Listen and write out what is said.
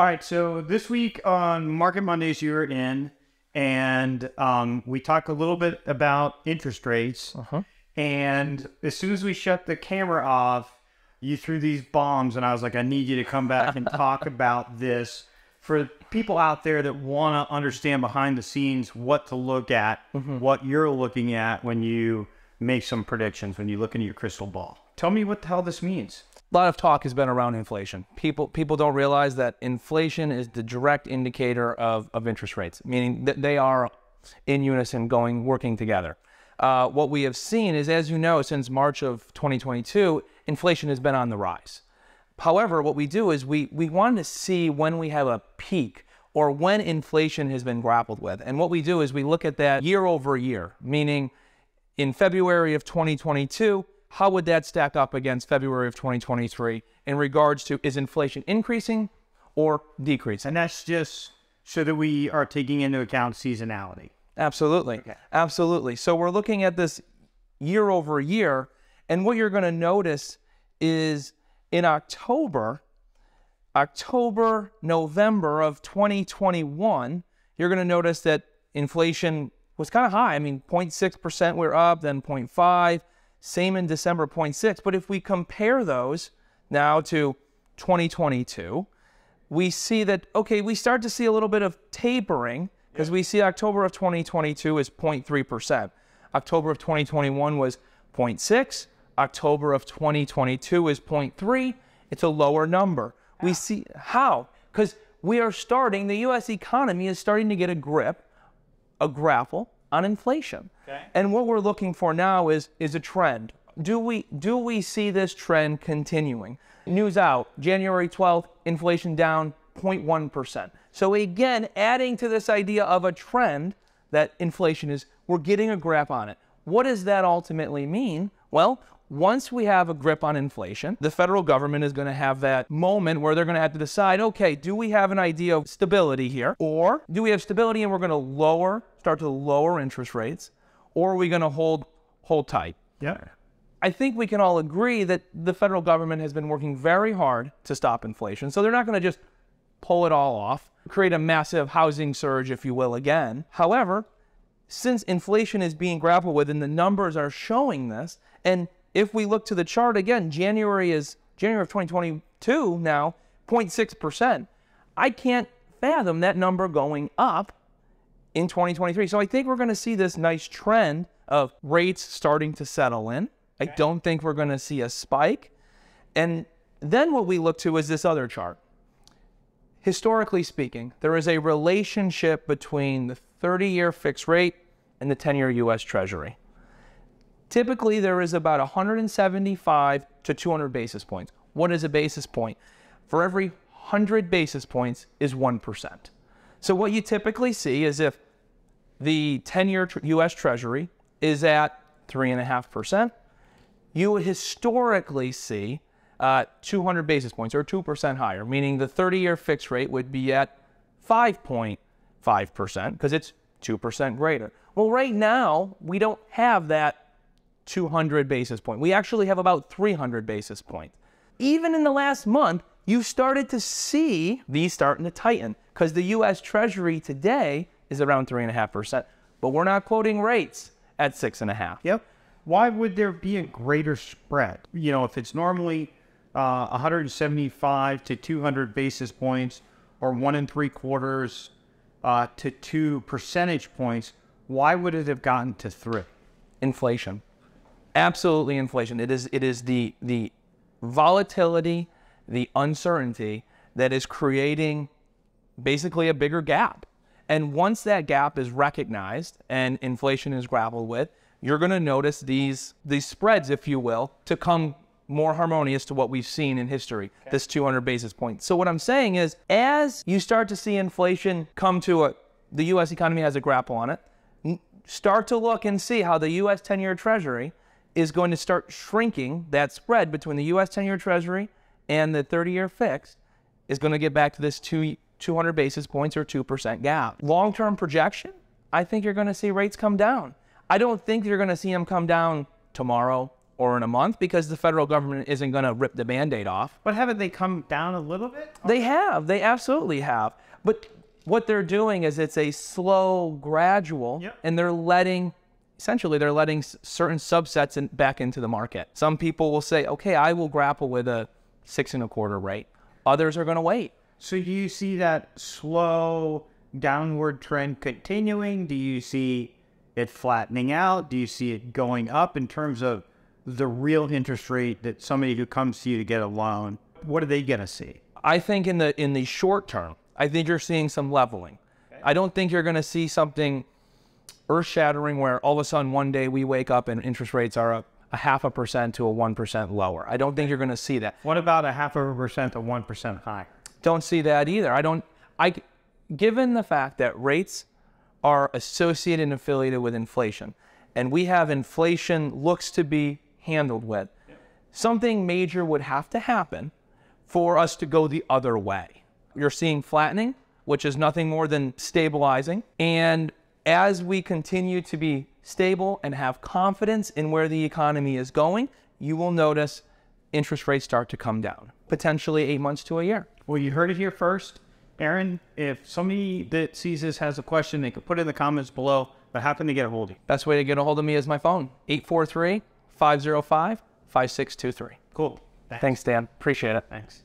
All right, so this week on Market Mondays, you were in, and um, we talked a little bit about interest rates. Uh-huh. And as soon as we shut the camera off, you threw these bombs, and I was like, I need you to come back and talk about this for people out there that want to understand behind the scenes what to look at, what you're looking at when you make some predictions, when you look into your crystal ball. Tell me what the hell this means. A lot of talk has been around inflation. People people don't realize that inflation is the direct indicator of, of interest rates, meaning that they are in unison, going working together. Uh, what we have seen is, as you know, since March of 2022, inflation has been on the rise. However, what we do is we we want to see when we have a peak or when inflation has been grappled with, and what we do is we look at that year over year, meaning in February of 2022, how would that stack up against February of 2023 in regards to is inflation increasing or decreasing? And that's just so that we are taking into account seasonality. Absolutely. Absolutely. So we're looking at this year over year, and what you're going to notice is in October, October, November of 2021, you're going to notice that inflation was kind of high. I mean, 0.6% we're up, then 0.5, same in December, 0.6. But if we compare those now to 2022, we see that, okay, we start to see a little bit of tapering because we see October of 2022 is 0.3%. October of 2021 was 0.6. October of 2022 is 0.3. It's a lower number. We see how? Because we are starting, the US economy is starting to get a grip, a grapple on inflation. Okay. And what we're looking for now is is a trend. Do we do we see this trend continuing? News out, January 12th, inflation down 0.1%. So again, adding to this idea of a trend that inflation is we're getting a grip on it. What does that ultimately mean? Well, once we have a grip on inflation, the federal government is going to have that moment where they're going to have to decide okay, do we have an idea of stability here? Or do we have stability and we're going to lower, start to lower interest rates? Or are we going to hold, hold tight? Yeah. I think we can all agree that the federal government has been working very hard to stop inflation. So they're not going to just pull it all off, create a massive housing surge, if you will, again. However, since inflation is being grappled with and the numbers are showing this, and if we look to the chart again, January is January of 2022 now, 0.6%. I can't fathom that number going up in 2023. So I think we're going to see this nice trend of rates starting to settle in. I don't think we're going to see a spike. And then what we look to is this other chart. Historically speaking, there is a relationship between the 30 year fixed rate and the 10 year US Treasury. Typically, there is about 175 to 200 basis points. What is a basis point? For every 100 basis points is 1%. So, what you typically see is if the 10 year US Treasury is at 3.5%, you would historically see uh, 200 basis points or 2% higher, meaning the 30 year fixed rate would be at 5.5% because it's 2% greater. Well, right now, we don't have that 200 basis point. We actually have about 300 basis points. Even in the last month, you started to see these starting to tighten because the US Treasury today is around 3.5%, but we're not quoting rates at 6.5. Yep. Why would there be a greater spread? You know, if it's normally uh, 175 to 200 basis points or one and three quarters uh, to two percentage points, why would it have gotten to three? Inflation. Absolutely inflation. It is it is the the volatility, the uncertainty that is creating basically a bigger gap. And once that gap is recognized and inflation is grappled with, you're going to notice these these spreads, if you will, to come more harmonious to what we've seen in history, this 200 basis points. So what I'm saying is, as you start to see inflation come to a, the U.S. economy has a grapple on it, start to look and see how the U.S. 10-year Treasury is going to start shrinking that spread between the U.S. 10-year Treasury and the 30-year fixed is going to get back to this two, 200 basis points or 2% gap. Long-term projection, I think you're going to see rates come down. I don't think you're going to see them come down tomorrow or in a month because the federal government isn't going to rip the band aid off. But haven't they come down a little bit? They have. They absolutely have. But what they're doing is it's a slow, gradual, Yep. and they're letting, essentially, they're letting certain subsets in, back into the market. Some people will say, okay, I will grapple with a six and a quarter rate. Others are going to wait. So do you see that slow downward trend continuing? Do you see it flattening out? Do you see it going up in terms of the real interest rate that somebody who comes to you to get a loan, what are they going to see? I think in the in the short term, I think you're seeing some leveling. I don't think you're going to see something earth-shattering where all of a sudden one day we wake up and interest rates are up a half a percent to a one percent lower. I don't think you're going to see that. What about a half of a percent to 1% higher? Don't see that either. I don't. I, given the fact that rates are associated and affiliated with inflation, and we have inflation looks to be handled with, something major would have to happen for us to go the other way. You're seeing flattening, which is nothing more than stabilizing. And as we continue to be stable and have confidence in where the economy is going, you will notice interest rates start to come down, potentially eight months to a year. Well, you heard it here first. Aaron, if somebody that sees this has a question, they can put it in the comments below. But how can they get a hold of you? Best way to get a hold of me is my phone, 843 505 5623. Cool. Thanks, Dan. Appreciate it. Thanks.